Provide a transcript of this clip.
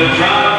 the drive.